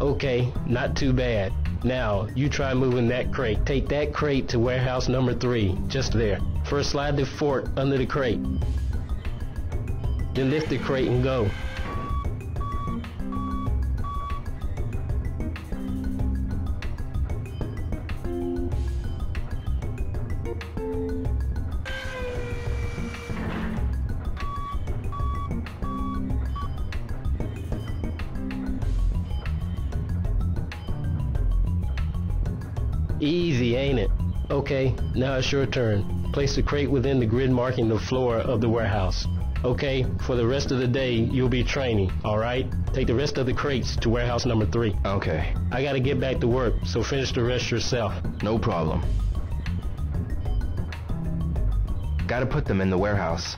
Okay, not too bad. Now, you try moving that crate. Take that crate to warehouse number three, just there. First slide the fork under the crate. Then lift the crate and go. Easy, ain't it? Okay, now it's your turn. Place the crate within the grid marking the floor of the warehouse. Okay, for the rest of the day, you'll be training, alright? Take the rest of the crates to warehouse number three. Okay, I gotta get back to work, so finish the rest yourself. no problem. Gotta put them in the warehouse.